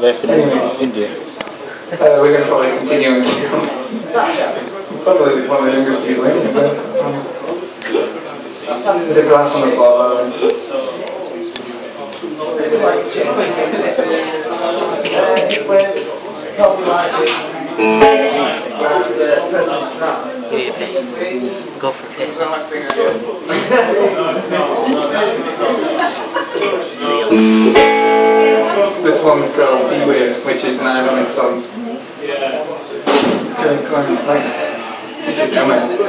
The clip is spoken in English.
rapping in India. Uh, we're going to probably continue into probably one of the younger people in here. but, um, There's a glass on the floor. Lauren. Yeah, piss. Go for piss. One's called Heatwave, which is an ironic song. Come on, it's nice. It's a drummer.